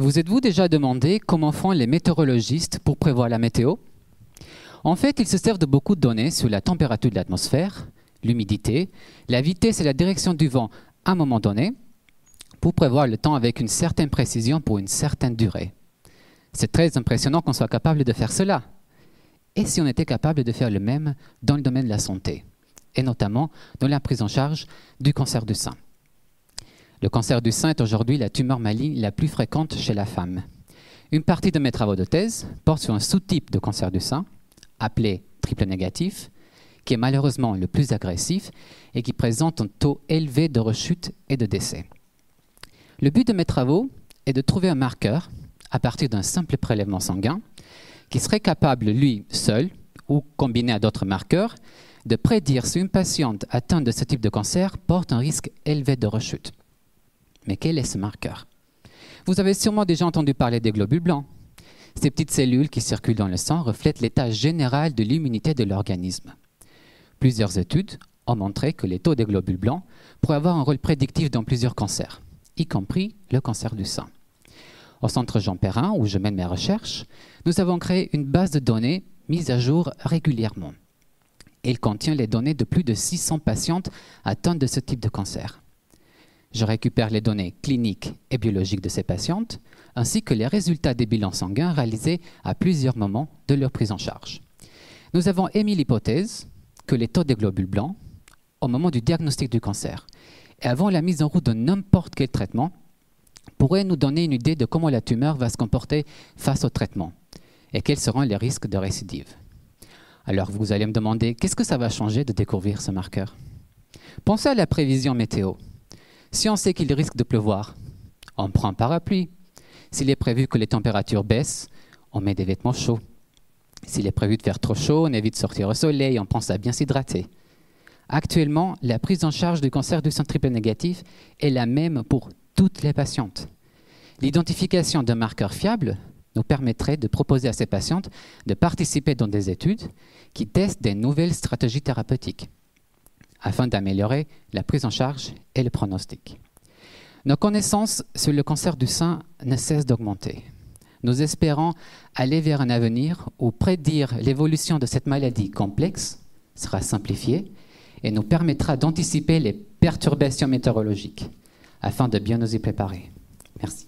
Vous êtes-vous déjà demandé comment font les météorologistes pour prévoir la météo? En fait, ils se servent de beaucoup de données sur la température de l'atmosphère, l'humidité, la vitesse et la direction du vent à un moment donné, pour prévoir le temps avec une certaine précision pour une certaine durée. C'est très impressionnant qu'on soit capable de faire cela. Et si on était capable de faire le même dans le domaine de la santé, et notamment dans la prise en charge du cancer du sein? Le cancer du sein est aujourd'hui la tumeur maligne la plus fréquente chez la femme. Une partie de mes travaux de thèse porte sur un sous-type de cancer du sein, appelé triple négatif, qui est malheureusement le plus agressif et qui présente un taux élevé de rechute et de décès. Le but de mes travaux est de trouver un marqueur, à partir d'un simple prélèvement sanguin, qui serait capable, lui seul, ou combiné à d'autres marqueurs, de prédire si une patiente atteinte de ce type de cancer porte un risque élevé de rechute. Mais quel est ce marqueur? Vous avez sûrement déjà entendu parler des globules blancs. Ces petites cellules qui circulent dans le sang reflètent l'état général de l'immunité de l'organisme. Plusieurs études ont montré que les taux des globules blancs pourraient avoir un rôle prédictif dans plusieurs cancers, y compris le cancer du sein. Au centre Jean Perrin, où je mène mes recherches, nous avons créé une base de données mise à jour régulièrement. Elle contient les données de plus de 600 patientes atteintes de ce type de cancer. Je récupère les données cliniques et biologiques de ces patientes, ainsi que les résultats des bilans sanguins réalisés à plusieurs moments de leur prise en charge. Nous avons émis l'hypothèse que les taux des globules blancs, au moment du diagnostic du cancer et avant la mise en route de n'importe quel traitement, pourraient nous donner une idée de comment la tumeur va se comporter face au traitement et quels seront les risques de récidive. Alors vous allez me demander, qu'est-ce que ça va changer de découvrir ce marqueur? Pensez à la prévision météo. Si on sait qu'il risque de pleuvoir, on prend un parapluie. S'il est prévu que les températures baissent, on met des vêtements chauds. S'il est prévu de faire trop chaud, on évite de sortir au soleil, on pense à bien s'hydrater. Actuellement, la prise en charge du cancer du sein triple négatif est la même pour toutes les patientes. L'identification d'un marqueur fiable nous permettrait de proposer à ces patientes de participer dans des études qui testent des nouvelles stratégies thérapeutiques afin d'améliorer la prise en charge et le pronostic. Nos connaissances sur le cancer du sein ne cessent d'augmenter. Nous espérons aller vers un avenir où prédire l'évolution de cette maladie complexe sera simplifié et nous permettra d'anticiper les perturbations météorologiques afin de bien nous y préparer. Merci.